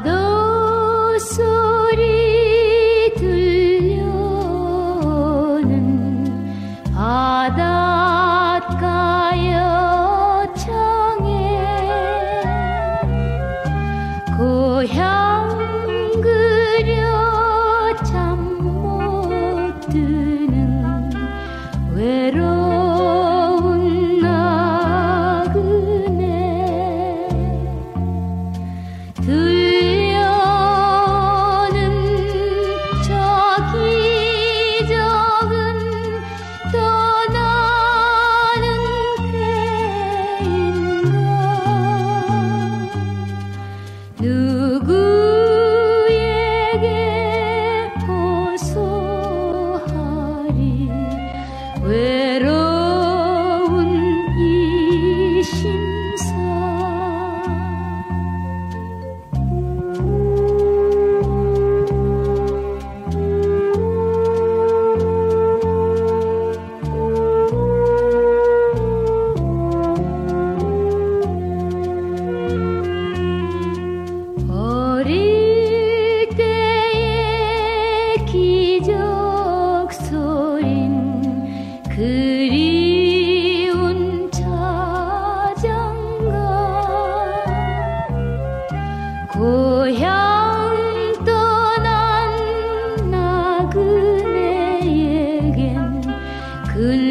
파도 소리 들려는 바닷가 여창에 고향 그려 그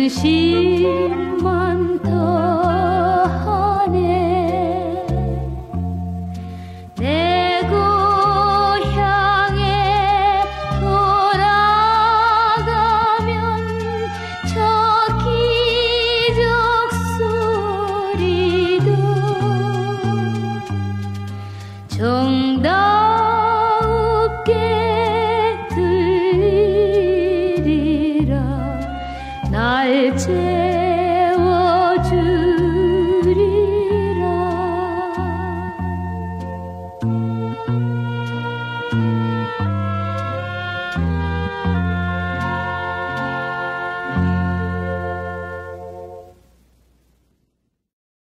吸来接。